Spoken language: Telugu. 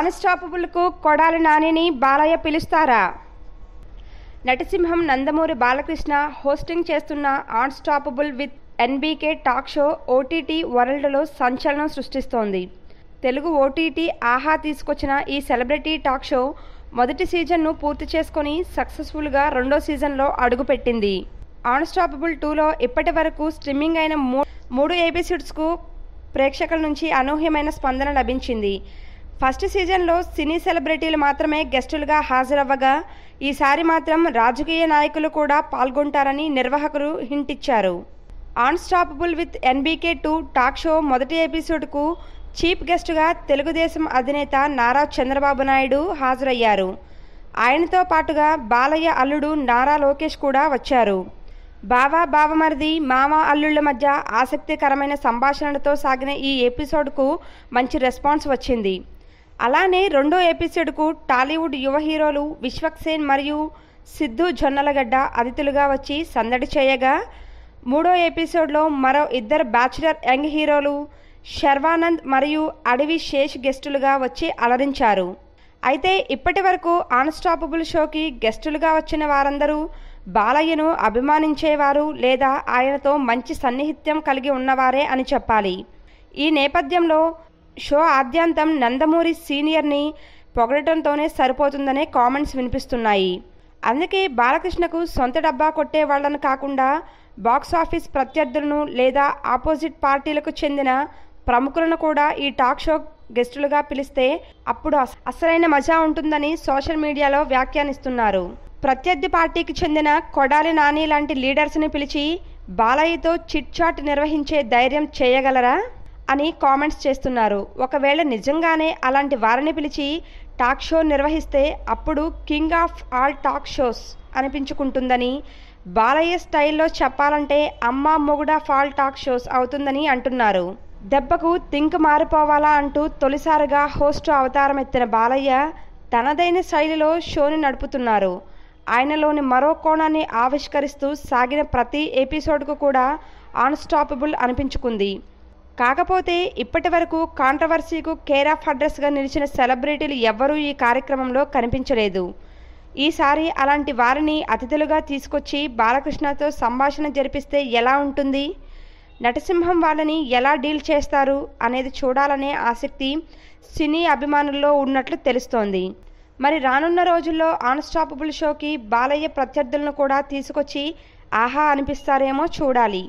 ఆన్స్టాపబుల్కు కొడాలి నానిని బాలయ్య పిలుస్తారా? నటసింహం నందమూరి బాలకృష్ణ హోస్టింగ్ చేస్తున్న unstoppable with NBK talk show OTT వరల్డ్లో సంచలనం సృష్టిస్తోంది. తెలుగు ఓటీటీ ఆహా తీసుకొచ్చిన ఈ సెలబ్రిటీ టాక్ షో మొదటి సీజన్ను పూర్తి చేసుకొని సక్సెస్ఫుల్గా రెండో సీజన్లో అడుగుపెట్టింది. ఆన్స్టాపబుల్ టూలో ఇప్పటి వరకు స్ట్రీమింగ్ అయిన మూ మూడు ఎపిసోడ్స్కు ప్రేక్షకుల నుంచి అనూహ్యమైన స్పందన లభించింది. ఫస్ట్ సీజన్లో సినీ సెలబ్రిటీలు మాత్రమే గెస్టులుగా హాజరవ్వగా ఈసారి మాత్రం రాజకీయ నాయకులు కూడా పాల్గొంటారని నిర్వాహకులు హింట్ ఇచ్చారు unstoppable with NBK two talk show మొదటి ఎపిసోడ్కు చీఫ్ గెస్టుగా తెలుగుదేశం అధినేత నారా చంద్రబాబు నాయుడు హాజరయ్యారు. ఆయనతో పాటుగా బాలయ్య అల్లుడు నారా లోకేష్ కూడా వచ్చారు. బావా బావమరిది మామ అల్లుళ్ళ మధ్య ఆసక్తికరమైన సంభాషణలతో సాగిన ఈ ఎపిసోడ్కు మంచి రెస్పాన్స్ వచ్చింది. అలానే రెండో ఎపిసోడ్కు టాలీవుడ్ యువ హీరోలు విశ్వక్సేన్ మరియు సిద్ధు జొన్నలగడ్డ అతిథులుగా వచ్చి సందడి చేయగా మూడో ఎపిసోడ్లో మరో ఇద్దరు బ్యాచులర్ యంగ్ హీరోలు శర్వానంద్ మరియు అడవి శేష్ గెస్టులుగా వచ్చి అలరించారు. అయితే ఇప్పటి వరకు అన్స్టాపబుల్ షోకి గెస్టులుగా వచ్చిన వారందరూ బాలయ్యను అభిమానించేవారు లేదా ఆయనతో మంచి సన్నిహిత్యం కలిగి ఉన్నవారే అని చెప్పాలి. ఈ నేపథ్యంలో షో ఆద్యంతం నందమూరి సీనియర్ని పొగడటంతోనే సరిపోతుందనే కామెంట్స్ వినిపిస్తున్నాయి. అందుకే బాలకృష్ణకు సొంత డబ్బా కొట్టే వాళ్ళను కాకుండా బాక్స్ ఆఫీస్ ప్రత్యర్థులను లేదా ఆపోజిట్ పార్టీలకు చెందిన ప్రముఖులను కూడా ఈ టాక్ షో గెస్టులుగా పిలిస్తే అప్పుడు అసలైన మజా ఉంటుందని సోషల్ మీడియాలో వ్యాఖ్యానిస్తున్నారు. ప్రత్యర్థి పార్టీకి చెందిన కొడాలి నాని లాంటి లీడర్స్ని పిలిచి బాలయ్యతో చిట్ చాట్ నిర్వహించే ధైర్యం చేయగలరా? అని కామెంట్స్ చేస్తున్నారు. ఒకవేళ నిజంగానే అలాంటి వారిని పిలిచి టాక్ షో నిర్వహిస్తే అప్పుడు king of all talk shows అనిపించుకుంటుందని Balayya స్టైల్లో చెప్పాలంటే అమ్మ మొగుడ ఫాల్ టాక్ షోస్ అవుతుందని అంటున్నారు. దెబ్బకు థింక్ మారిపోవాలా అంటూ తొలిసారిగా హోస్ట్ అవతారం ఎత్తిన బాలయ్య తనదైన శైలిలో షోని నడుపుతున్నారు. ఆయనలోని మరో కోణాన్ని ఆవిష్కరిస్తూ సాగిన ప్రతి ఎపిసోడ్కు కూడా ఆన్స్టాపబుల్ అనిపించుకుంది. కాకపోతే ఇప్పటి వరకు కాంట్రవర్సీకు కేర్ ఆఫ్ అడ్రస్గా నిలిచిన సెలబ్రిటీలు ఎవ్వరూ ఈ కార్యక్రమంలో కనిపించలేదు. ఈసారి అలాంటి వారిని అతిథులుగా తీసుకొచ్చి బాలకృష్ణతో సంభాషణ జరిపిస్తే ఎలా ఉంటుంది? నటసింహం వాళ్ళని ఎలా డీల్ చేస్తారు అనేది చూడాలనే ఆసక్తి సినీ అభిమానుల్లో ఉన్నట్లు తెలుస్తోంది. మరి రానున్న రోజుల్లో అన్స్టాపబుల్ షోకి బాలయ్య ప్రత్యర్థులను కూడా తీసుకొచ్చి ఆహా అనిపిస్తారేమో చూడాలి.